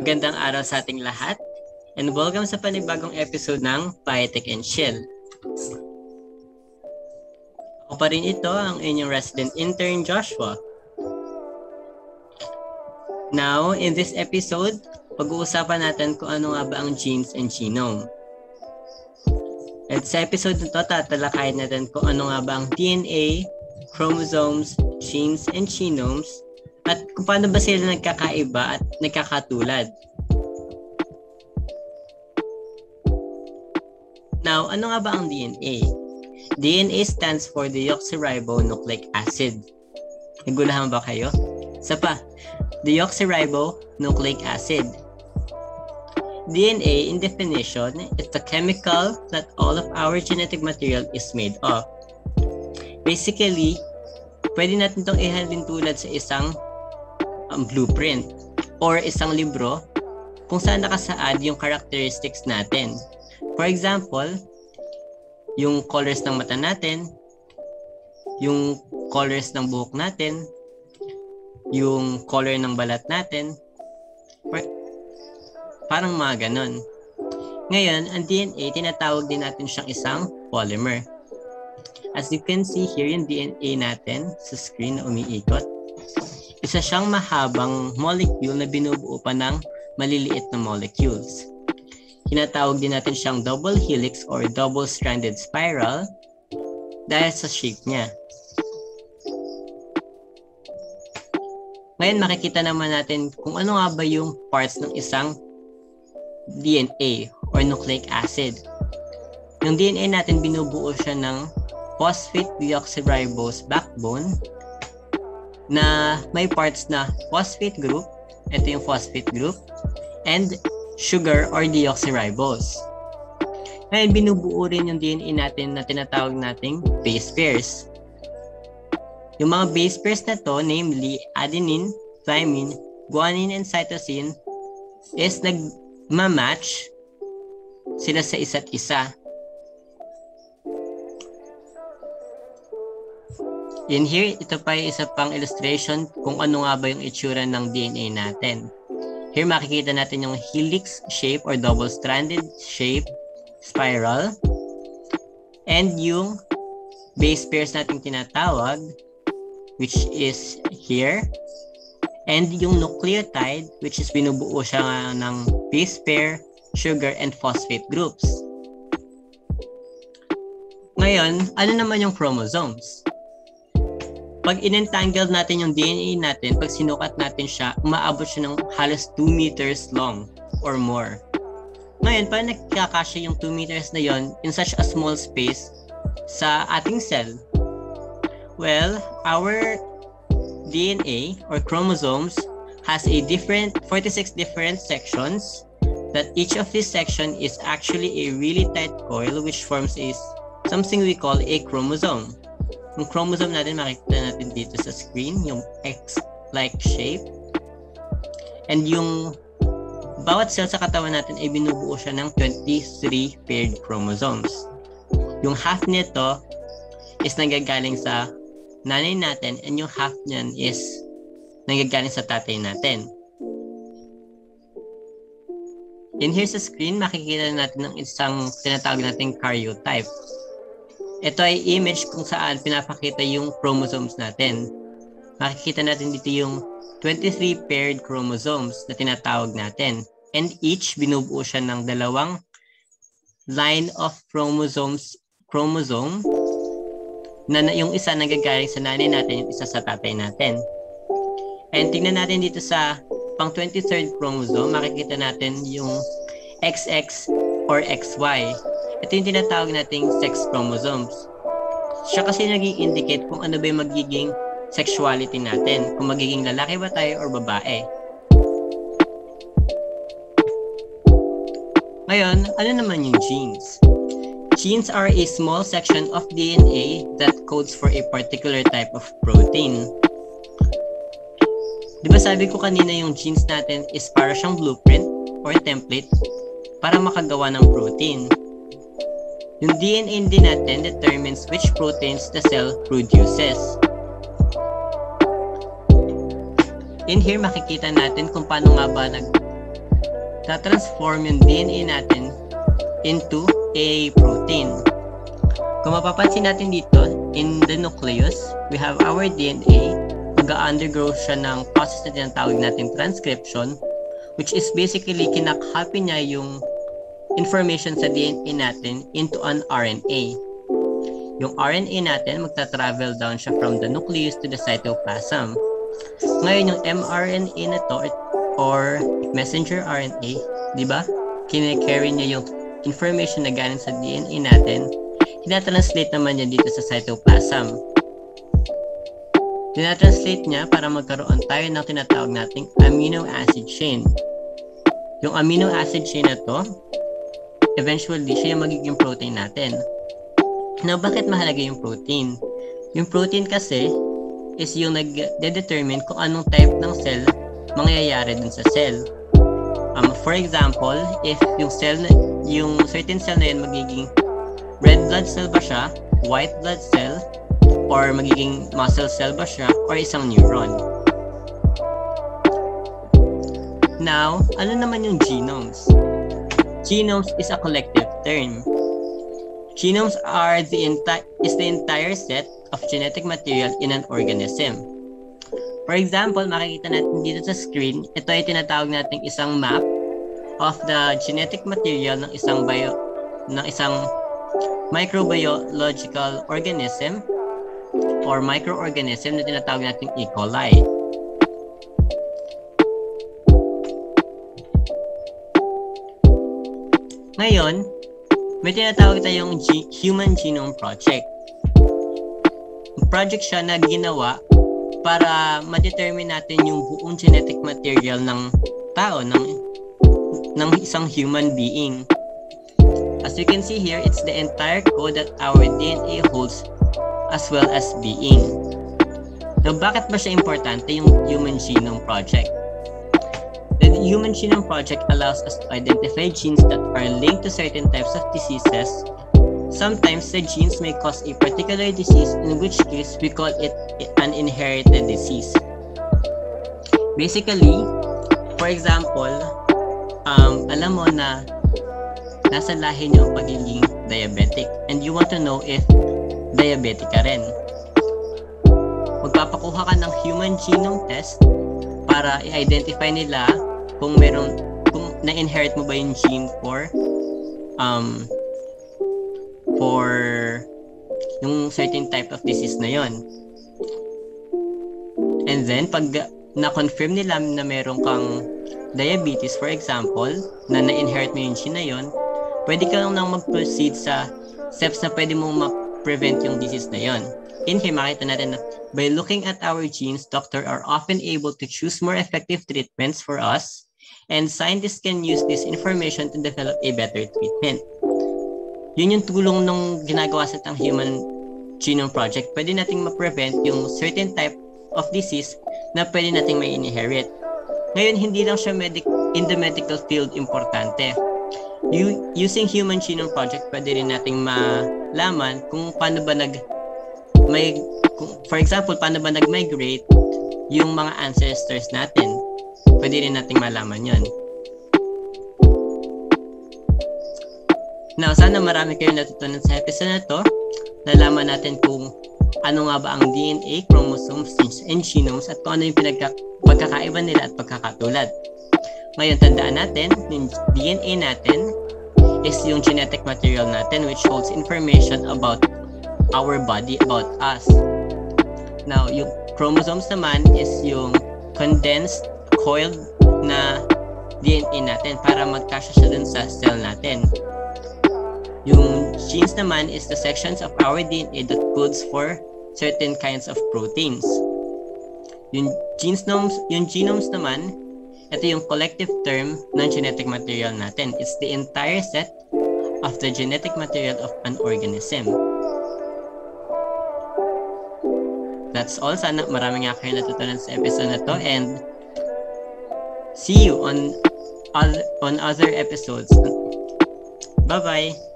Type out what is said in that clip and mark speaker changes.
Speaker 1: Magandang araw sa ating lahat and welcome sa panibagong episode ng Biotech and Chill. Ako pa rin ito ang inyong resident intern Joshua. Now, in this episode, pag-uusapan natin kung ano nga ba ang genes and genome. At sa episode na to, tatalakayin natin kung ano nga ba ang DNA, chromosomes, genes, and genomes, kung paano ba sila nagkakaiba at nagkakatulad. Now, ano nga ba ang DNA? DNA stands for deoxyribonucleic acid. Nagulahan ba kayo? Sa pa, deoxyribonucleic acid. DNA, in definition, is the chemical that all of our genetic material is made of. Basically, pwede natin itong ihalin tulad sa isang um, blueprint or isang libro kung saan nakasaad yung characteristics natin. For example, yung colors ng mata natin, yung colors ng buhok natin, yung color ng balat natin, parang mga ganon. Ngayon, ang DNA, tinatawag din natin siyang isang polymer. As you can see here, yung DNA natin sa screen na umiikot, isa siyang mahabang molecule na binubuo pa ng maliliit na molecules. Kinatawag din natin siyang double helix or double-stranded spiral dahil sa shape niya. Ngayon makikita naman natin kung ano nga ba yung parts ng isang DNA or nucleic acid. Yung DNA natin binubuo siya ng phosphate deoxyribose backbone na may parts na phosphate group, ito yung phosphate group, and sugar or deoxyribose. Ngayon, binubuo rin yung DNA natin na tinatawag nating base pairs. Yung mga base pairs na to, namely adenine, thymine, guanine, and cytosine, is nagmamatch sila sa isa't isa. In here, ito pa yung isa pang illustration kung ano nga ba yung itsura ng DNA natin. Here makikita natin yung helix shape or double-stranded shape spiral and yung base pairs natin tinatawag which is here and yung nucleotide which is binubuo siya ng base pair, sugar, and phosphate groups. Ngayon, ano naman yung chromosomes? Pag inentangle natin yung DNA natin, pag sinukat natin siya, umaabot siya ng halos 2 meters long or more. Ngayon, paano nagkakasya yung 2 meters na yon in such a small space sa ating cell? Well, our DNA or chromosomes has a different 46 different sections that each of these section is actually a really tight coil which forms a something we call a chromosome. Yung chromosome natin, makikita natin dito sa screen, yung X-like shape. And yung bawat cell sa katawan natin ay binubuo siya ng 23 paired chromosomes. Yung half nito is nagagaling sa nanay natin and yung half niyan is nagagaling sa tatay natin. In here sa screen, makikita natin ng isang tinatawag nating karyotype. Ito ay image kung saan pinapakita yung chromosomes natin. Makikita natin dito yung 23 paired chromosomes na tinatawag natin. And each binubuo siya ng dalawang line of chromosomes chromosome na, yung isa nagagaling sa nanay natin, yung isa sa tatay natin. And tingnan natin dito sa pang 23rd chromosome, makikita natin yung XX or XY. Ito yung tinatawag nating sex chromosomes. Siya kasi nag indicate kung ano ba yung magiging sexuality natin. Kung magiging lalaki ba tayo or babae. Ngayon, ano naman yung genes? Genes are a small section of DNA that codes for a particular type of protein. Di ba sabi ko kanina yung genes natin is para siyang blueprint or template para makagawa ng protein. Yung DNA din natin determines which proteins the cell produces. In here, makikita natin kung paano nga ba nag tatransform yung DNA natin into a protein. Kung mapapansin natin dito, in the nucleus, we have our DNA. Mag-undergo siya ng process na tinatawag natin transcription, which is basically kinakopy niya yung information sa DNA natin into an RNA. Yung RNA natin, magta-travel down siya from the nucleus to the cytoplasm. Ngayon, yung mRNA na to, or messenger RNA, di ba? Kine-carry niya yung information na galing sa DNA natin, tinatranslate naman niya dito sa cytoplasm. Tinatranslate niya para magkaroon tayo ng tinatawag nating amino acid chain. Yung amino acid chain na to, eventually siya yung magiging protein natin. Now, bakit mahalaga yung protein? Yung protein kasi is yung nag-determine kung anong type ng cell mangyayari dun sa cell. Um, for example, if yung cell yung certain cell na yun magiging red blood cell ba siya, white blood cell, or magiging muscle cell ba siya, or isang neuron. Now, ano naman yung genomes? Genomes is a collective term. Genomes are the enti- is the entire set of genetic material in an organism. For example, makikita natin dito sa screen, ito ay tinatawag nating isang map of the genetic material ng isang bio ng isang microbiological organism or microorganism na tinatawag nating E. coli. Ngayon, may tinatawag tayong G- Human Genome Project. Project siya na ginawa para ma-determine natin yung buong genetic material ng tao, ng, ng isang human being. As you can see here, it's the entire code that our DNA holds as well as being. Now, bakit ba siya importante yung Human Genome Project? The Human Genome Project allows us to identify genes that are linked to certain types of diseases Sometimes the genes may cause a particular disease in which case we call it an inherited disease. Basically, for example, um, alam mo na nasa lahi niyo ang pagiging diabetic and you want to know if diabetic ka rin. Magpapakuha ka ng human genome test para i-identify nila kung meron kung na-inherit mo ba yung gene for um, for yung certain type of disease na yon. And then, pag na-confirm nila na meron kang diabetes, for example, na na-inherit mo yung gene na yon, pwede ka lang nang mag-proceed sa steps na pwede mo ma-prevent yung disease na yon. In here, makita natin na by looking at our genes, doctors are often able to choose more effective treatments for us, and scientists can use this information to develop a better treatment yun yung tulong nung ginagawa sa tang Human Genome Project. Pwede nating ma-prevent yung certain type of disease na pwede nating may inherit. Ngayon, hindi lang siya medic in the medical field importante. U- using Human Genome Project, pwede rin nating malaman kung paano ba nag may for example, paano ba nag-migrate yung mga ancestors natin. Pwede rin nating malaman 'yon. Now, sana marami kayong natutunan sa episode na to. Nalaman natin kung ano nga ba ang DNA, chromosomes, and genomes at kung ano yung pinagka- pagkakaiba nila at pagkakatulad. Ngayon, tandaan natin, yung DNA natin is yung genetic material natin which holds information about our body, about us. Now, yung chromosomes naman is yung condensed, coiled na DNA natin para magkasya siya dun sa cell natin. Yung genes naman is the sections of our DNA that codes for certain kinds of proteins. Yung genomes, yung genomes naman, ito yung collective term ng genetic material natin. It's the entire set of the genetic material of an organism. That's all. Sana marami nga kayo natutunan sa episode na to and see you on other, on other episodes. Bye-bye!